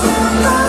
Somebody